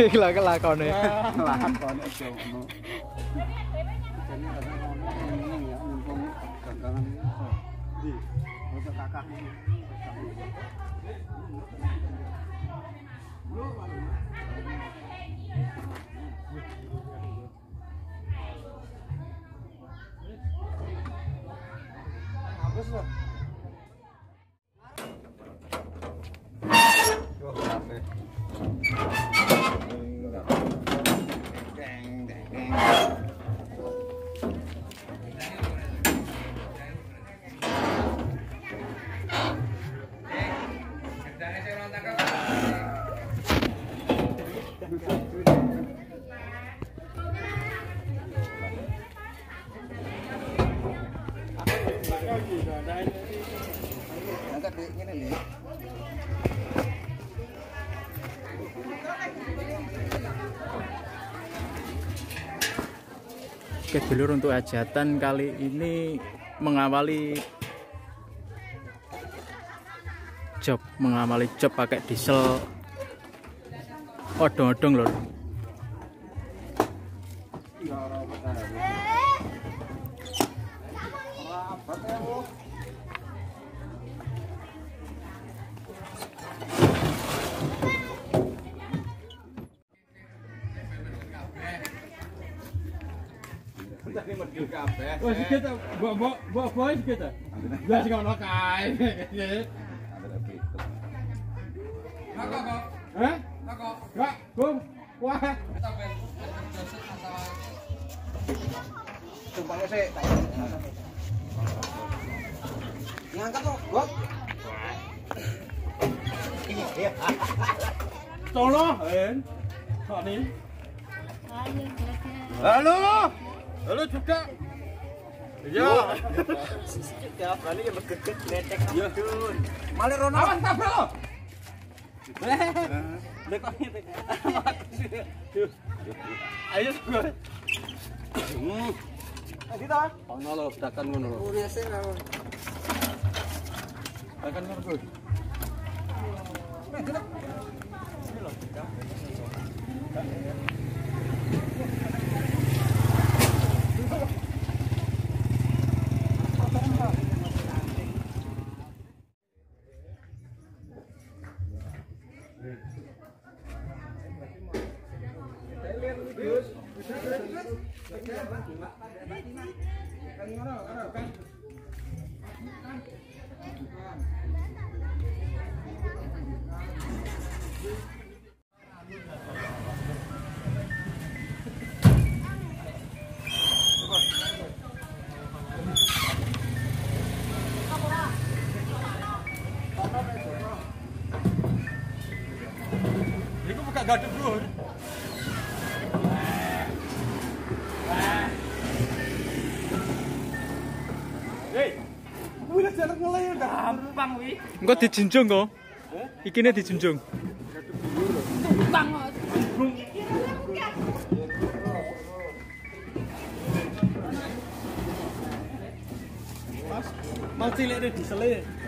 Lah kelakone. Lakon aja ngono. Jane kadang ngono ya mumpung gangangan iki. Di. Untuk kakak ini. Habis loh. Yo, Lho. Oke dulur untuk hajatan kali ini mengawali job mengawali job pakai diesel odong-odong lor Wah, sikit tak. Buat buat buat apa sikit tak? Dah sekarang nak kai. Nak kok? Hah? Nak kok? Nak, kum. Wah. Tumpang sih. Ngangkat kok, gok. Tolong, Hen. Kok ni? Halo. Halo juga. Iya. Ya, berani ya bergeget letek Abdul. Malik Rono. Awas tabrak lo. Kok ngene. Ayo gue. Tadi ta? Ono lo dakan ngono lo. Dakan ngono gue. Iku buka gaduk bro. gampang wi. Engko dijunjung kok. Heh? Ikine dijunjung. Gampang kok. Mas, masih lek.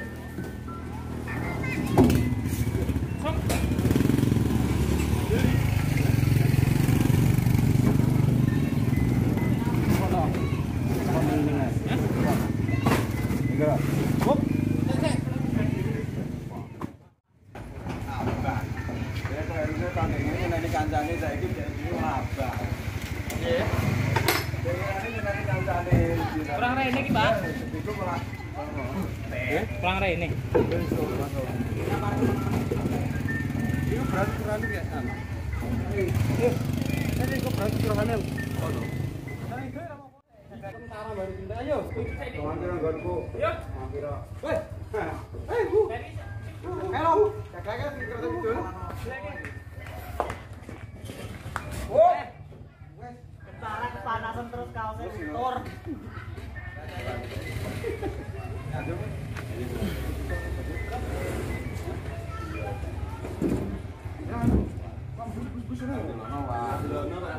Kurang rene iki, Pak. Kurang rene. Kurang ya. Ini kok kurang aneh. Ayo. Oh. Kepanasan terus kaosnya.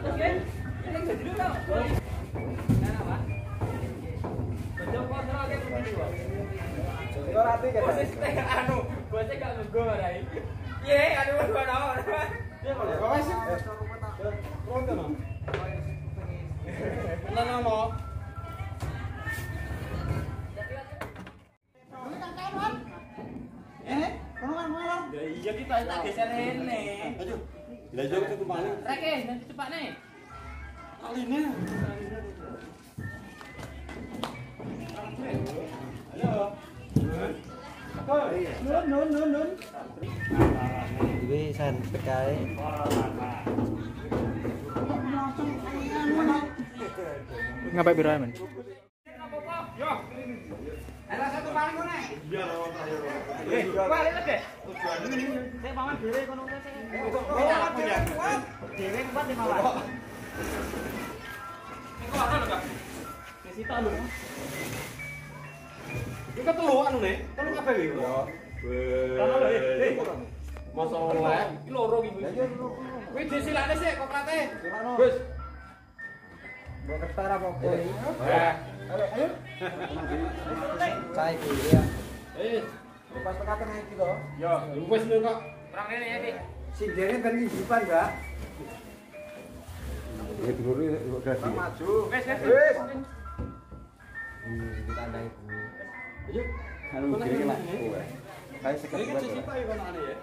Oke. Ini jadi lu tau. Nah, apa? Kejo kok salah kayak gitu. Coba nanti kayak anu, gua gak enggak ngegor iki. Piye anu gua tahu. Dia kok wis. masih. Pronto, Mang. no, Mang. Nana mau. Iya kita tak geser ini. Ayo. Lah yo itu kembali. Rek, eh, nanti cepat nih. Aline. Ayo. Nun nun nun nun. Iki san kae. Ngapain piro men? Ada satu paling kono. Iya, Eh, balik lagi. Iku telu anu nih, telu kabeh iki. Yo. Eh. Masa oleh. Iki loro iki. Kuwi disilane sik kok prate. Wis. Mbok ketar apa kowe? Eh. Cai iki ya. Eh. Lepas tengah tengah iki toh. Ya, wis dulu kak. Perang ini ya nih. Si jaring tadi di depan. Ya dulu kok jadi. Maju. Wis, wes. Wes. Ini kita. Ayo. Kalau mungkin lah. Kayak sekarang. Ini kecil ya.